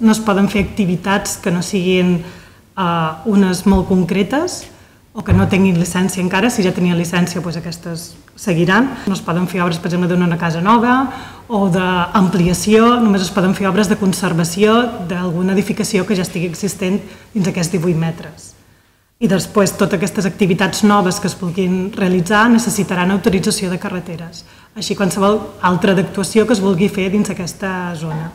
no es poden fer activitats que no siguin eh, unes molt concretes o que no tinguin llicència encara, si ja tenien llicència doncs aquestes seguiran. No es poden fer obres, per exemple, d'una casa nova o d'ampliació, només es poden fer obres de conservació d'alguna edificació que ja estigui existent dins aquests 18 metres. I després totes aquestes activitats noves que es puguin realitzar necessitaran autorització de carreteres, així qualsevol altra d'actuació que es vulgui fer dins aquesta zona.